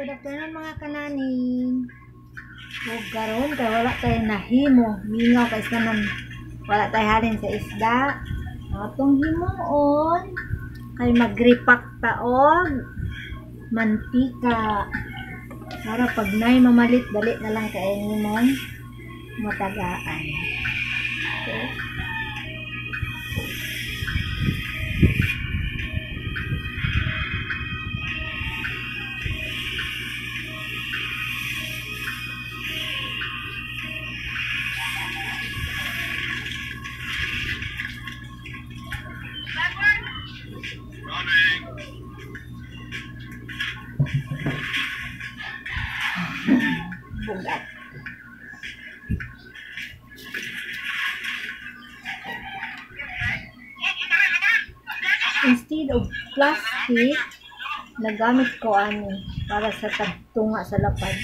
good afternoon mga kananing. O garon kay wala tayo nahimo. Mingaw kay naman wala tayo halin sa isda. Atong himuon kay magripak taog mantika. Para pag nay mamalit dali na lang kay nimon matagaan. Okay. Instead of plastic, nagamit ko ano para sa tagtunga sa lapad.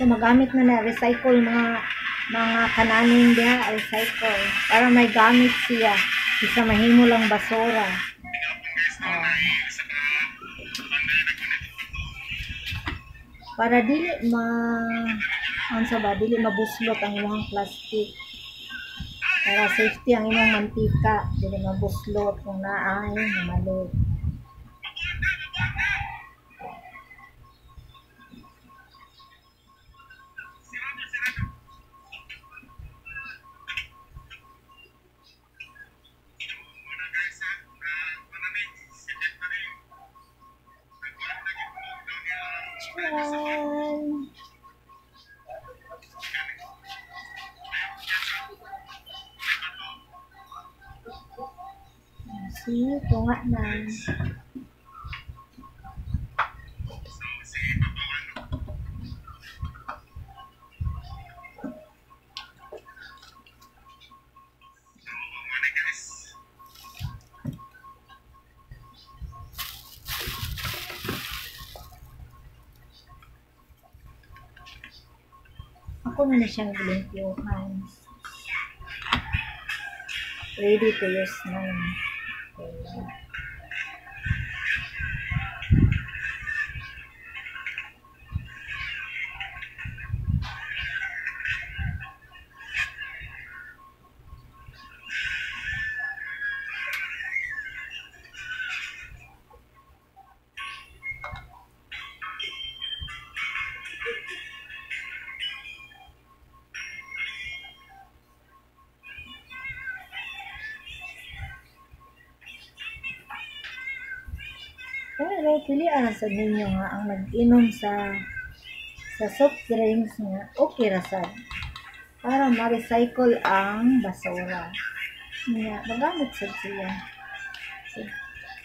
So magamit na na recycle mga mga kananing diha recycle para may gamit siya isa mahimo lang basura. Oh. para dili ma unsa ba dili mabuslot ang imong plastic para safety ang imong mantika. Dili mabuslot kung naay mali Try. See, tunga na. Ako na na siyang limpyohan. Ready to use na. Thank you. Pero pilihan sa ninyo nga ang nag-inom sa sa soft drinks nga okay ra sad para ma-recycle ang basura. Nga magamit sad siya. So,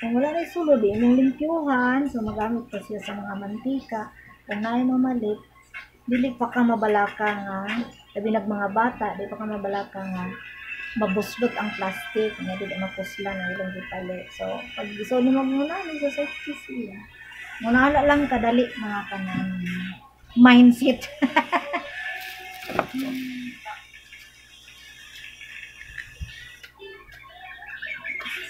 kung wala na sulod, di imong limpyuhan, so magamit pa siya sa mga mantika. Kung naay mamalit, dili pa ka mabalaka nga, labi mga bata, di pa ka mabalaka nga mabuslot ang plastic nga dili mapuslan ang ilang gipalit. So, pag gusto ni magmuna ni sa safety siya. Munala lang kadali mga kanan mindset.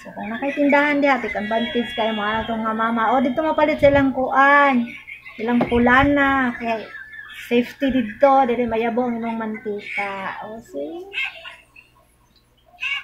so, kung nakaitindahan di atik advantage kayo mga natong nga mama. O, dito mapalit silang kuan. Ilang pulana. Kaya, safety dito. Dili mayabong imong mantika. O, see?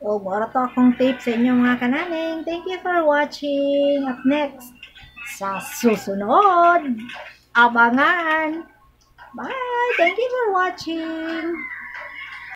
O, mara to akong tape sa inyo mga kananing. Thank you for watching. Up next, sa susunod, abangan. Bye! Thank you for watching.